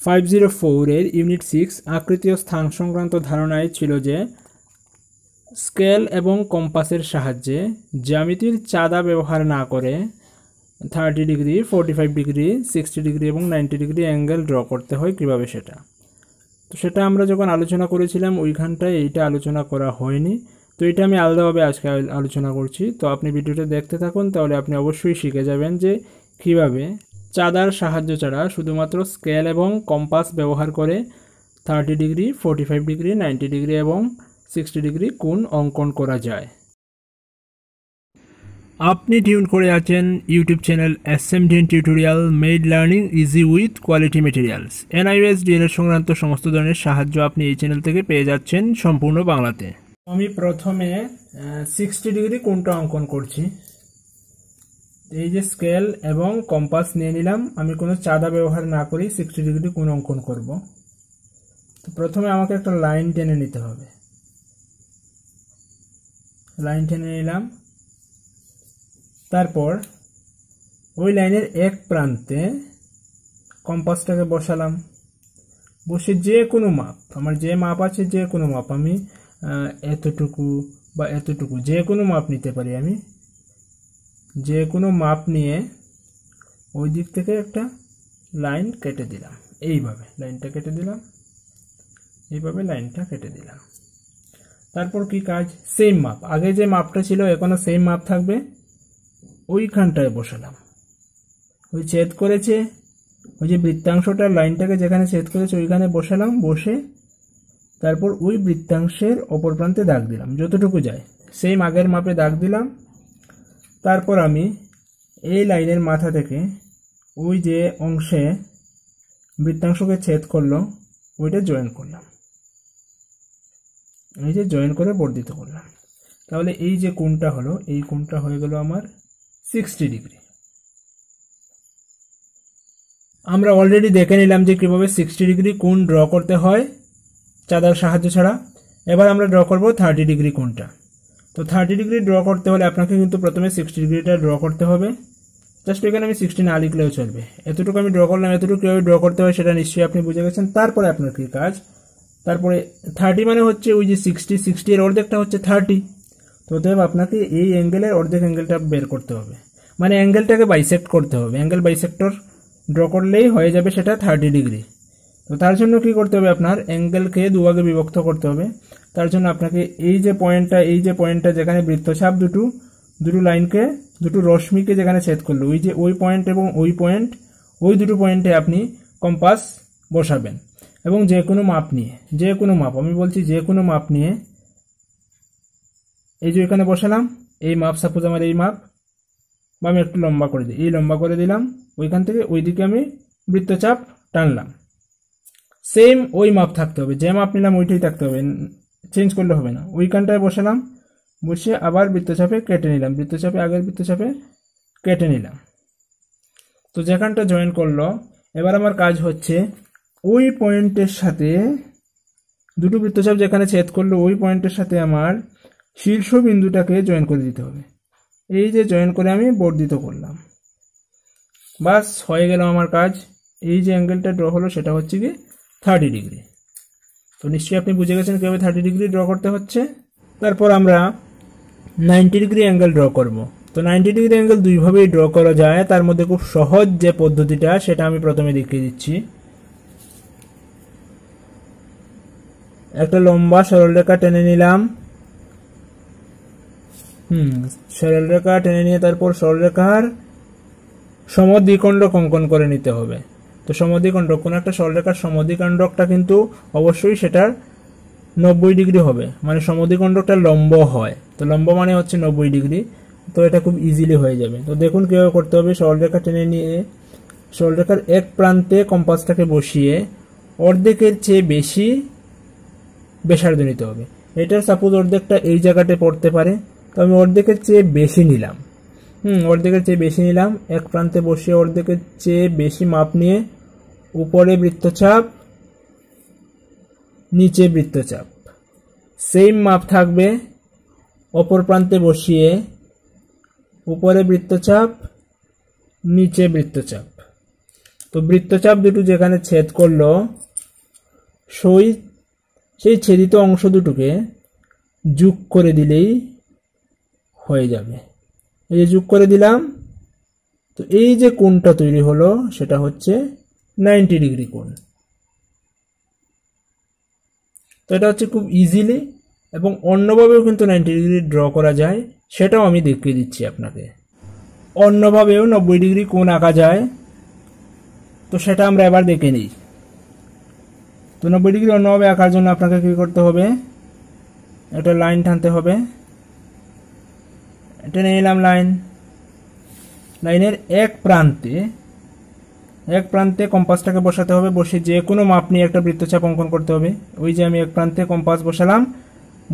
Five zero ফোরের unit six আকৃতি ও স্থান সংক্রান্ত ধারণায় ছিল যে স্কেল এবং কম্পাসের সাহায্যে জ্যামিতির চাঁদা ব্যবহার না করে thirty degree forty five degree sixty degree এবং নাইনটি ডিগ্রি অ্যাঙ্গেল ড্র করতে হয় কীভাবে সেটা। তো সেটা আমরা যখন আলোচনা করেছিলাম, ওইখানটায় এইটা আলোচনা করা হয়নি। তো এটা আমি আলাদাভাবে আজকে আলোচনা করছি। তো আপনি ভিডিওটা দেখতে থাকুন, তাহলে আপনি অবশ্যই শিখে যাবেন যে কীভাবে চাঁদার সাহায্য ছাড়া শুধুমাত্র স্কেল এবং কম্পাস ব্যবহার করে thirty degree, forty five degree, ninety degree এবং সিক্সটি ডিগ্রি কোণ অঙ্কন করা যায়। আপনি টিউন করে আছেন YouTube channel DN tutorial, made learning easy with quality materials. NIS ডিএনএর সংক্রান্ত সমস্ত ধরনের সাহায্য আপনি এই চ্যানেল থেকে পেয়ে যাচ্ছেন সম্পূর্ণ বাংলাতে। আমি প্রথমে সিক্সটি ডিগ্রি কোণটা অঙ্কন করছি। এই যে স্কেল এবং কম্পাস নিয়ে নিলাম, আমি কোনো চাঁদা ব্যবহার না করি সিক্সটি ডিগ্রি কোণ অঙ্কন করব। তো প্রথমে আমাকে একটা লাইন টেনে নিতে হবে। লাইন টেনে নিলাম। তারপর ওই লাইনের এক প্রান্তে কম্পাসটাকে বসালাম। বসে যে কোনো মাপ, আমার যে মাপ আছে যে কোনো মাপ আমি এতটুকু বা এতটুকু, যে কোনো মাপ নিতে পারি আমি। যে কোনো মাপ নিয়ে ওই দিক থেকে একটা লাইন কেটে দিলাম। এইভাবে লাইনটা কেটে দিলাম। এইভাবে লাইনটা কেটে দিলাম। তারপর কি কাজ? সেম মাপ আগে যে মাপটা ছিল, এখনও সেম মাপ থাকবে। ওইখানটায় বসালাম। ওই ছেদ করেছে, ওই যে বৃত্তাংশটা, লাইনটাকে যেখানে ছেদ করেছে, ওইখানে বসালাম, বসে তারপর ওই বৃত্তাংশের অপর প্রান্তে দাগ দিলাম, যতটুকু যায়। সেম আগের মাপে দাগ দিলাম। তারপর আমি এই লাইনের মাথা থেকে ওই যে অংশে বৃত্তাংশকে ছেদ করল, ওইটা জয়েন করলাম। এই যে জয়েন করে বর্ধিত করলাম। তাহলে এই যে কোণটা হলো, এই কোণটা হয়ে গেল আমার সিক্সটি ডিগ্রি আমরা অলরেডি দেখে নিলাম যে কীভাবে সিক্সটি ডিগ্রি কোণ ড্র করতে হয়, চাঁদার সাহায্য ছাড়া। এবার আমরা ড্র করব থার্টি ডিগ্রি কোণটা। তো থার্টি ডিগ্রি ড্র করতে হলে আপনাকে কিন্তু প্রথমে সিক্সটি ডিগ্রিটা ড্র করতে হবে। জাস্ট এখানে আমি সিক্সটি না লিখলেও চলবে। এতটুকু আমি ড্র করলাম, এতটুকু কীভাবে ড্র করতে হয় সেটা নিশ্চয়ই আপনি বুঝে গেছেন। তারপরে আপনার কী কাজ? তারপরে থার্টি মানে হচ্ছে ওই যে সিক্সটি সিক্সটি এর অর্ধেকটা হচ্ছে থার্টি তো অতএব আপনাকে এই অ্যাঙ্গেলের অর্ধেক অ্যাঙ্গেলটা বের করতে হবে। মানে অ্যাঙ্গেলটাকে বাইসেক্ট করতে হবে। অ্যাঙ্গেল বাইসেক্টর ড্র করলেই হয়ে যাবে সেটা থার্টি ডিগ্রি তো তার জন্য কি করতে হবে আপনার? অ্যাঙ্গেলকে দুভাগে বিভক্ত করতে হবে। তার জন্য আপনাকে এই যে পয়েন্টটা, এই যে পয়েন্টটা যেখানে বৃত্তচাপ দুটো দুটো লাইনকে, দুটো রশ্মিকে যেখানে ছেদ করল, ওই যে ওই পয়েন্ট এবং ওই পয়েন্ট, ওই দুটো পয়েন্টে আপনি কম্পাস বসাবেন এবং যে কোনো মাপ নিয়ে, যে কোনো মাপ, আমি বলছি যে কোনো মাপ নিয়ে, এই যে এখানে বসালাম, এই মাপ সাপোজ আমার এই মাপ, বা আমি একটু লম্বা করে দিই, এই লম্বা করে দিলাম, ওইখান থেকে ওই দিকে আমি বৃত্তচাপ টানলাম। সেম ওই মাপ থাকতে হবে। যে মাপ নিলাম, ওইটাই থাকতে হবে। চেঞ্জ করলে হবে না। ওইখানটায় বসালাম বসে আবার বৃত্তচাপে কেটে নিলাম। বৃত্তচাপে, আগের বৃত্তচাপে কেটে নিলাম। তো যেখানটা জয়েন করল, এবার আমার কাজ হচ্ছে ওই পয়েন্টের সাথে দুটো বৃত্তচাপ যেখানে ছেদ করল, ওই পয়েন্টের সাথে আমার শীর্ষ বিন্দুটাকে জয়েন করে দিতে হবে। এই যে জয়েন করে আমি বর্ধিত করলাম। বাস, হয়ে গেল আমার কাজ। এই যে অ্যাঙ্গেলটা ড্র হলো, সেটা হচ্ছে কি থার্টি ডিগ্রি তো নিশ্চয়ই আপনি বুঝে গেছেন কীভাবে থার্টি ডিগ্রি ড্র করতে হচ্ছে? তারপর আমরা নাইনটি ডিগ্রি অ্যাঙ্গেল ড্র করব। তো নাইনটি ডিগ্রি অ্যাঙ্গেল দুইভাবেই ড্র করা যায়। তার মধ্যে খুব সহজ যে পদ্ধতিটা, সেটা আমি প্রথমে দেখিয়ে দিচ্ছি। একটা লম্বা সরলরেখা টেনে নিলাম। হুম সরলরেখা টেনে নিয়ে তারপর সরলরেখার সমদ্বিখণ্ডক অঙ্কন করে নিতে হবে। তো সমদ্বিখণ্ডক কোনো একটা সরলরেখার সমদ্বিখণ্ডকটা কিন্তু অবশ্যই সেটার নব্বই ডিগ্রি হবে। মানে সমদ্বিখণ্ডকটা লম্ব হয়। তো লম্ব মানে হচ্ছে নব্বই ডিগ্রি। তো এটা খুব ইজিলি হয়ে যাবে। তো দেখুন কীভাবে করতে হবে। সরলরেখা টেনে নিয়ে সরলরেখার এক প্রান্তে কম্পাসটাকে বসিয়ে অর্ধেকের চেয়ে বেশি বেসার্ধ নিতে হবে। এটার সাপোজ অর্ধেকটা এই জায়গাতে পড়তে পারে। তো আমি অর্ধেকের চেয়ে বেশি নিলাম। হুম, অর্ধেকের চেয়ে বেশি নিলাম। এক প্রান্তে বসিয়ে অর্ধেকের চেয়ে বেশি মাপ নিয়ে উপরে বৃত্তচাপ, নিচে বৃত্তচাপ। সেম মাপ থাকবে অপর প্রান্তে বসিয়ে উপরে বৃত্তচাপ, নিচে বৃত্তচাপ। তো বৃত্তচাপ দুটো যেখানে ছেদ করল, সেই সেই ছেদিত অংশ দুটোকে যোগ করে দিলেই হয়ে যাবে। এই যে যোগ করে দিলাম, তো এই যে কোণটা তৈরি হলো, সেটা হচ্ছে নাইনটি ডিগ্রি কোণ। তো এটা হচ্ছে খুব ইজিলি এবং অন্যভাবেও কিন্তু নাইনটি ডিগ্রি ড্র করা যায়, সেটাও আমি দেখিয়ে দিচ্ছি আপনাকে। অন্যভাবেও নব্বই ডিগ্রি কোণ আঁকা যায়, তো সেটা আমরা এবার দেখে নিই। তো নব্বই ডিগ্রি অন্যভাবে আঁকার জন্য আপনাকে কী করতে হবে? একটা লাইন টানতে হবে। টেনে নিলাম লাইন লাইনের এক প্রান্তে এক প্রান্তে কম্পাসটাকে বসাতে হবে, বসে যে কোনো মাপ নিয়ে একটা বৃত্তচাপ অঙ্কন করতে হবে। ওই যে আমি এক প্রান্তে কম্পাস বসালাম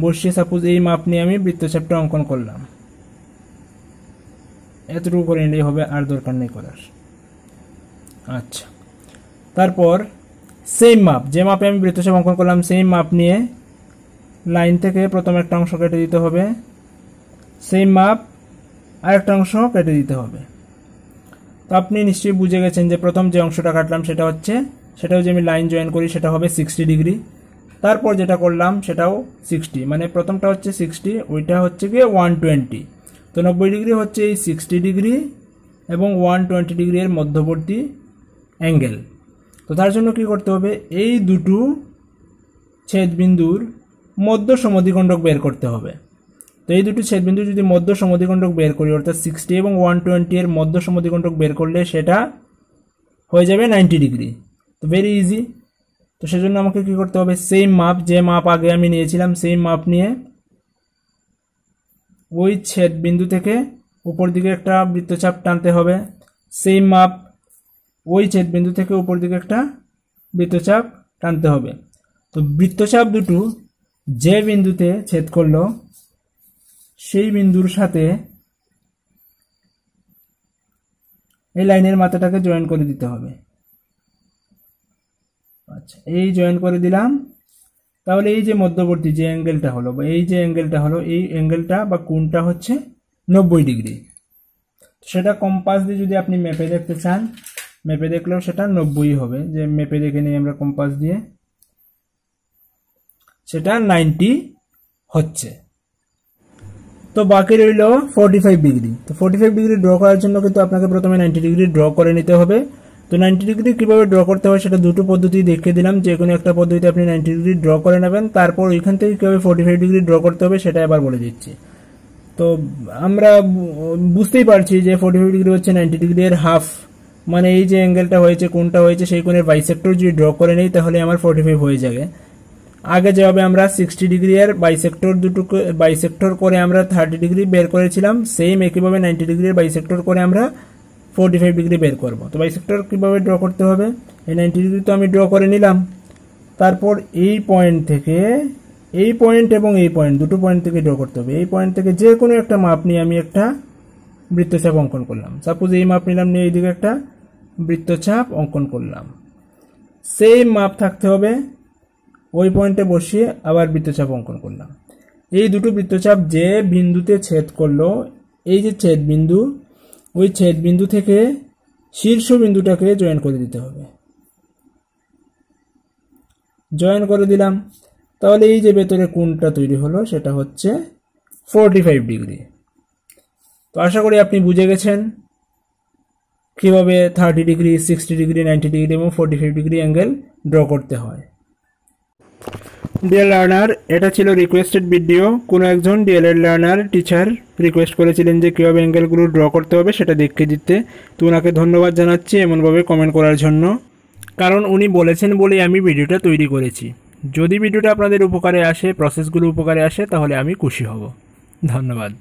বসিয়ে সাপোজ এই মাপ নিয়ে আমি বৃত্তচাপটা অঙ্কন করলাম। এতটুকু করে নিলেই হবে, আর দরকার নেই করার। আচ্ছা। তারপর সেম মাপ, যে মাপে আমি বৃত্তচাপ অঙ্কন করলাম সেম মাপ নিয়ে লাইন থেকে প্রথম একটা অংশ কেটে দিতে হবে। সেম মাপ আরেকটা অংশ কেটে দিতে হবে। তো আপনি নিশ্চয়ই বুঝে গেছেন যে প্রথম যে অংশটা কাটলাম সেটা হচ্ছে, সেটাও যে আমি লাইন জয়েন করি সেটা হবে সিক্সটি ডিগ্রি তারপর যেটা করলাম সেটাও সিক্সটি মানে প্রথমটা হচ্ছে সিক্সটি ওইটা হচ্ছে গিয়ে ওয়ান টোয়েন্টি তো নব্বই ডিগ্রি হচ্ছে এই সিক্সটি ডিগ্রি এবং ওয়ান টোয়েন্টি ডিগ্রি এর মধ্যবর্তী অ্যাঙ্গেল তো তার জন্য কি করতে হবে? এই দুটো ছেদবিন্দুর মধ্য সমদ্বিখণ্ডক বের করতে হবে। তো এই দুটো ছেদবিন্দু যদি মধ্য সমদ্বিখণ্ডক বের করি, অর্থাৎ সিক্সটি এবং ওয়ান টোয়েন্টি এর মধ্য সমদ্বিখণ্ডক বের করলে সেটা হয়ে যাবে নাইনটি ডিগ্রি তো ভেরি ইজি তো সেজন্য আমাকে কি করতে হবে? সেম মাপ যে মাপ আগে আমি নিয়েছিলাম সেম মাপ নিয়ে ওই ছেদ বিন্দু থেকে উপর দিকে একটা বৃত্তচাপ টানতে হবে। সেম মাপ ওই ছেদ বিন্দু থেকে উপর দিকে একটা বৃত্তচাপ টানতে হবে। তো বৃত্তচাপ দুটো যে বিন্দুতে ছেদ করল সেই বিন্দুর সাথে এই লাইনের মাথাটাকে জয়েন করে দিতে হবে। আচ্ছা এই জয়েন করে দিলাম। তাহলে এই যে মধ্যবর্তী যে অ্যাঙ্গেলটা হলো বা এই যে অ্যাঙ্গেলটা হলো, এই অ্যাঙ্গেলটা বা কোণটা হচ্ছে নব্বই ডিগ্রি। সেটা কম্পাস দিয়ে যদি আপনি মেপে দেখতে চান, মেপে দেখলেও সেটা নব্বই হবে। যে মেপে দেখে নিই আমরা কম্পাস দিয়ে। সেটা নাইনটি হচ্ছে। তো বাকি রইল ফোর্টি ফাইভ ডিগ্রি তো ফোর্টি ফাইভ ডিগ্রি ড্র করার জন্য কিন্তু আপনাকে প্রথমে নাইনটি ডিগ্রি ড্র করে নিতে হবে। তো নাইনটি ডিগ্রি কীভাবে ড্র করতে হয় সেটা দুটো পদ্ধতি দেখিয়ে দিলাম। যে কোনো একটা পদ্ধতিতে আপনি নাইনটি ডিগ্রি ড্র করে নেবেন। তারপর ওইখান থেকে কীভাবে ফোর্টি ফাইভ ডিগ্রি ড্র করতে হবে সেটা এবার বলে দিচ্ছি। তো আমরা বুঝতেই পারছি যে ফোর্টি ফাইভ ডিগ্রি হচ্ছে নাইনটি ডিগ্রি এর হাফ মানে এই যে অ্যাঙ্গেলটা হয়েছে, কোনটা হয়েছে, সেই কোণের বাইসেক্টর যদি ড্র করে নেই, তাহলে আমার ফোর্টি ফাইভ হয়ে যাবে। আগে যেভাবে আমরা সিক্সটি ডিগ্রি এর বাইসেক্টর দুটো বাইসেক্টর করে আমরা থার্টি ডিগ্রি বের করেছিলাম সেম একইভাবে নাইনটি ডিগ্রির বাইসেক্টর করে আমরা ফোর্টি ফাইভ ডিগ্রি বের করব। তো বাইসেক্টর কীভাবে ড্র করতে হবে? এই নাইনটি ডিগ্রি তো আমি ড্র করে নিলাম। তারপর এই পয়েন্ট থেকে, এই পয়েন্ট এবং এই পয়েন্ট দুটো পয়েন্ট থেকে ড্র করতে হবে। এই পয়েন্ট থেকে যে কোনো একটা মাপ নিয়ে আমি একটা বৃত্তচাপ অঙ্কন করলাম। সাপোজ এই মাপ নিলাম, নিয়ে এইদিকে একটা বৃত্তচাপ অঙ্কন করলাম। সেম মাপ থাকতে হবে ওই পয়েন্টে বসিয়ে আবার বৃত্তচাপ অঙ্কন করলাম। এই দুটো বৃত্তচাপ যে বিন্দুতে ছেদ করল, এই যে ছেদ বিন্দু, ওই ছেদ বিন্দু থেকে শীর্ষ বিন্দুটাকে জয়েন করে দিতে হবে। জয়েন করে দিলাম। তাহলে এই যে ভেতরে কোনটা তৈরি হলো, সেটা হচ্ছে ফোরটি ফাইভ ডিগ্রি তো আশা করি আপনি বুঝে গেছেন কীভাবে thirty degree sixty degree ninety degree এবং forty five degree angle draw করতে হয়। ডিয়ার লার্নার এটা ছিল রিকোয়েস্টেড ভিডিও কোনো একজন ডিএলএড লার্নার টিচার রিকোয়েস্ট করেছিলেন যে কীভাবে অ্যাঙ্গেলগুলো ড্র করতে হবে সেটা দেখিয়ে দিতে। তো ওনাকে ধন্যবাদ জানাচ্ছি এমনভাবে কমেন্ট করার জন্য। কারণ উনি বলেছেন বলেই আমি ভিডিওটা তৈরি করেছি। যদি ভিডিওটা আপনাদের উপকারে আসে প্রসেসগুলো উপকারে আসে, তাহলে আমি খুশি হব। ধন্যবাদ।